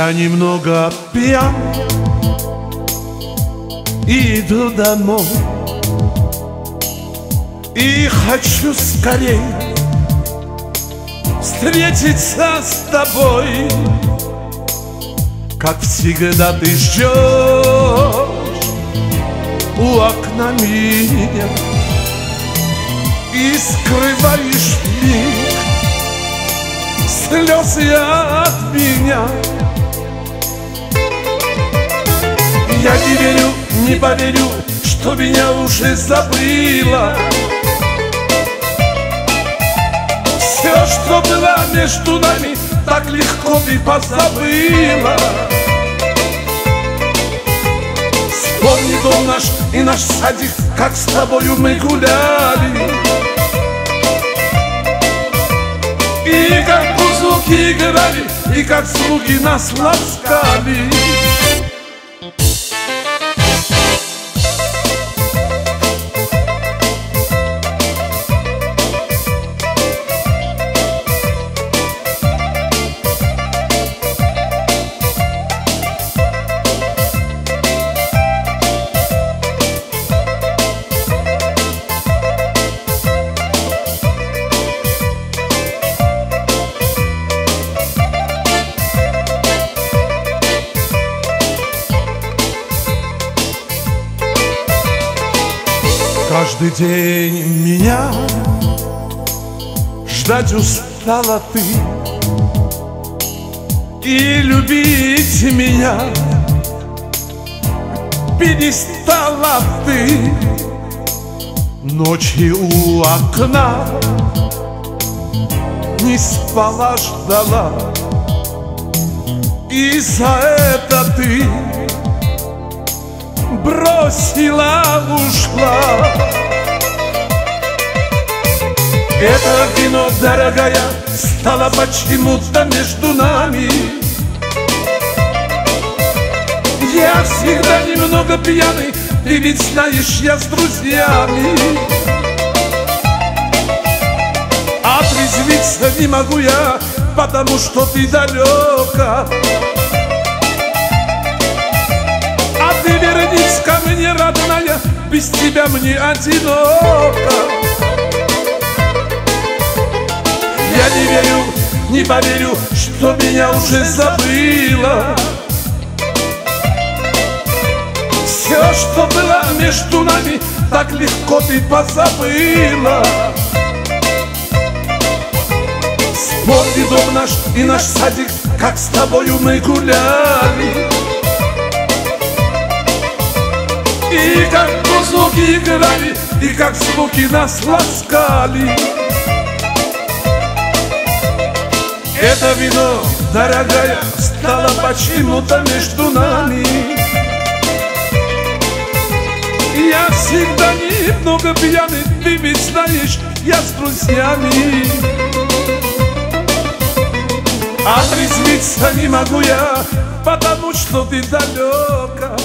Я немного пьян и иду домой. И хочу скорей встретиться с тобой. Как всегда ты ждешь у окна меня И скрываешь миг слезы от меня Я не верю, не поверю, что меня уже забыла Все, что было между нами, так легко ты позабыла. Вспомни дом наш и наш садик, как с тобою мы гуляли. И как музыки играли, и как слуги нас ласкали Каждый день меня ждать устала ты. И любить меня перестала ты. Ночи у окна не спала, ждала. И за это ты бросила, ушла Это вино, дорогая, стало почему-то между нами. Я всегда немного пьяный, ты ведь знаешь, я с друзьями. Отрезвиться не могу я, потому что ты далека вернись ко мне, родная, без тебя мне одиноко. Поверю, что меня уже забыла. Все, что было между нами, так легко ты позабыла. Вспомни дом наш и наш садик, как с тобою мы гуляли. И как музыки играли, и как звуки нас ласкали Это вино, дорогая, стало почему-то между нами. Я всегда немного пьяный, ты ведь знаешь, я с друзьями. Отрезвиться не могу я, потому что ты далека